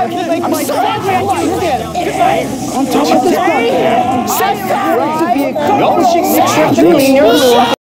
I will make my son like it. Today, set to be accomplishing the clean your